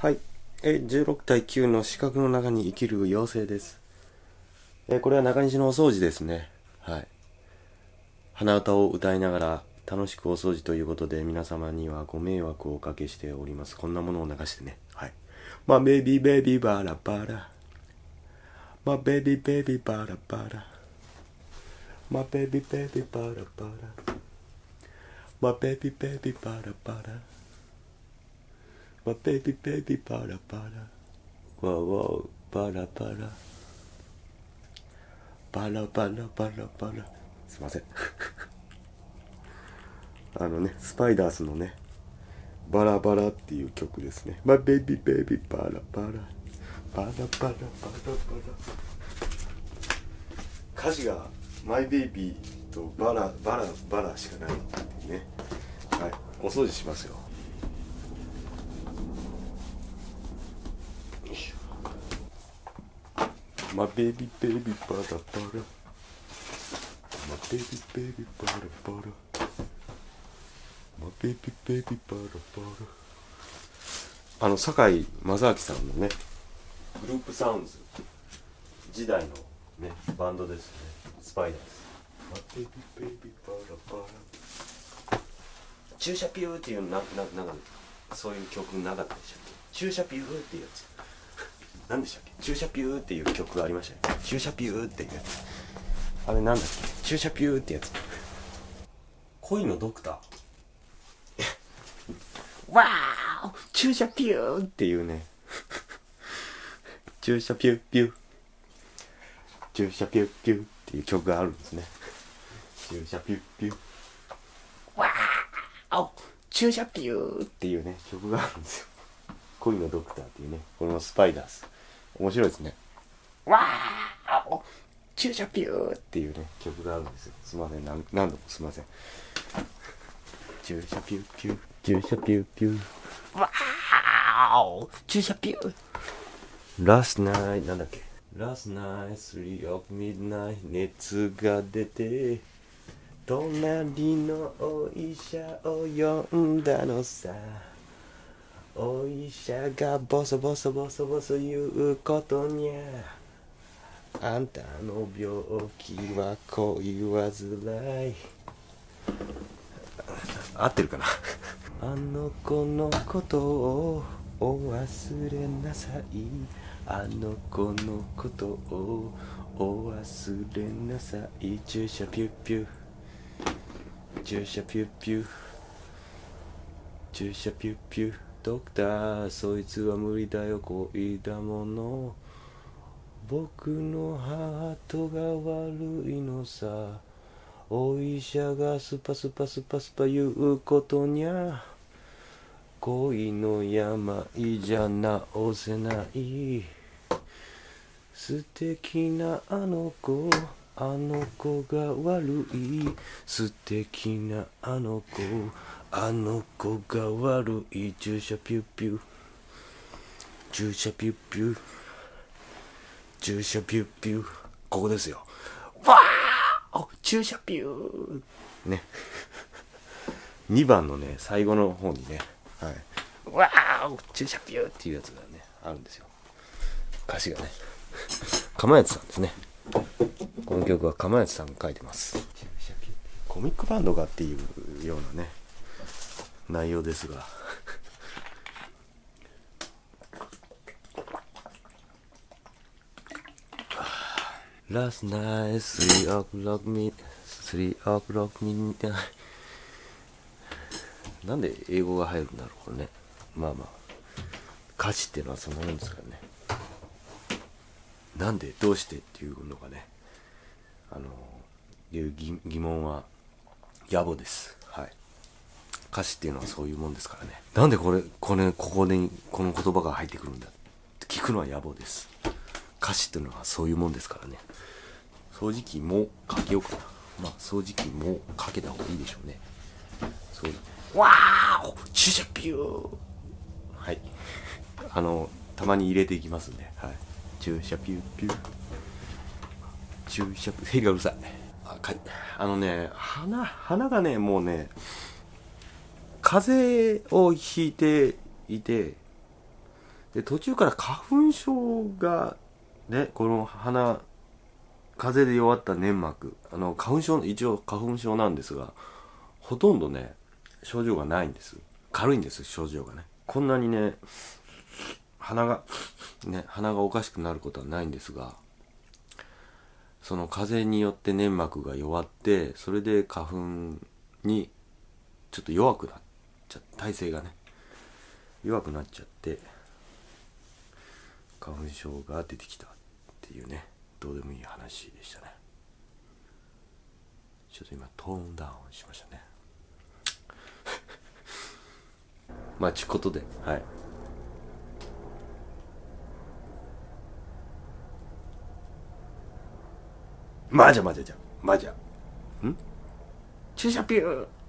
はい。え、16対9の四角の中に生きる妖精です。え、これは中西のお掃除ですね。はい。鼻歌を歌いながら楽しくお掃除ということで皆様にはご迷惑をおかけしております。こんなものを流してね。はい。まあ、ベイビーベイビーバラバラ。まあ、ベイビーベイビーバラバラ。まあ、ベイビーベイビーバラバラ。まあ、ベイビーベイビーバラバラ。My baby baby バラバラ。わわバラバラ。バラバラバラバラ。すいません。あのねスパイダースのねバラバラっていう曲ですね。My baby baby バラバラ。バラバラバラバラ。歌詞が My baby とバラバラバラしかないっていうね。はいお掃除しますよ。My baby baby バラバラ My baby baby バラバラ My baby baby バラバラあの堺正明さんのねグループサウンズ時代のねバンドですね。スパイダース My baby baby バラバラ注射ピューっていうなななんかそういう曲なかったでしたっけ？注射ピューっていうやつ。何でしたっけ？注射ピューっていう曲がありましたよ注射ピューっていうやつ。あれなんだっけ？注射ピューってやつ。恋のドクター？わー注射ピューっていうね。注射ピューピュー。注射ピューピューっていう曲があるんですね。注射ピューピュー。わー注射ピューっていうね曲があるんですよ。恋のドクターっていうねこれもスパイダース面白いですね。わー注射ピューっていうね曲があるんですよ。すいません。何何度もすいません。注射ピューピュー。注射ピューピュー。わー注射ピュー。Last night なんだっけ？Last night 3 of midnight 熱が出て隣のお医者を呼んだのさお医者がボソボソボソボソ言うことにゃ。あんたの病気は恋煩い。合ってるかな？あの子のことをお忘れなさい。あの子のことをお忘れなさい。注射ピューピュ。ー注射ピューピュ。ー注射ピューピュ。ードクターそいつは無理だよ恋だもの。僕のハートが悪いのさ。お医者がスパスパスパスパ言うことにゃ。恋の病じゃ治せない。素敵なあの子。あの子が悪い。素敵なあの子。あの子が悪い注射ピューピュー。注射ピューピュー。注射ピューピュー。ここですよ。わー！注射ピュー。ね。2番のね最後の方にね。はい。わー！注射ピューっていうやつがねあるんですよ。歌詞がね。釜谷さんですね。この曲は釜谷さんが書いてます。コミックバンドがっていうようなね。内容ですが「Last night three o'clock me three o'clock midnight」なんで英語が入るんだろうこれね。まあまあ。歌詞っていうのはそんなもんですからね。なんでどうしてっていうのがねあのいう疑問は野暮です。歌詞っていうのはそういうもんですからね。なんでこれこれここにこの言葉が入ってくるんだって聞くのは野暮です。歌詞っていうのはそういうもんですからね。掃除機もかけようかな。まあ掃除機もかけた方がいいでしょうね。そうわーお注射ピュー。はい。あのたまに入れていきますんで。はい。注射ピューピュー。注射ヘリがうるさい。あかい。あのね鼻鼻がねもうね風邪をひいていてで途中から花粉症がねこの鼻風邪で弱った粘膜あの花粉症一応花粉症なんですがほとんどね症状がないんです。軽いんです症状がね。こんなにね鼻がね鼻がおかしくなることはないんですがその風邪によって粘膜が弱ってそれで花粉にちょっと弱くなってちゃ体勢がね弱くなっちゃって花粉症が出てきたっていうねどうでもいい話でしたね。ちょっと今トーンダウンしましたね。まあちゅうことではい。まあじゃまじゃじゃまじゃ。ん？注射ピュー。